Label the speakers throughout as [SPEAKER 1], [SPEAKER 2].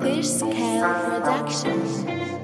[SPEAKER 1] Fish Scale Productions.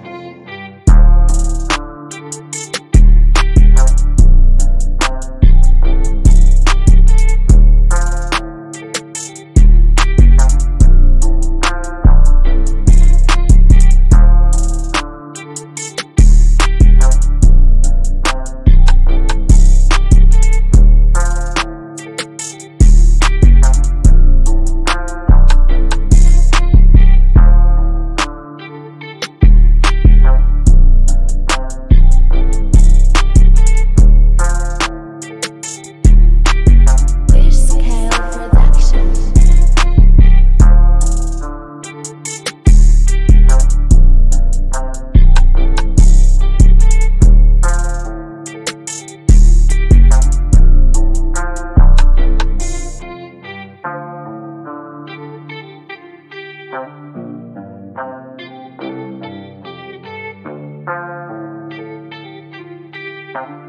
[SPEAKER 1] Bye.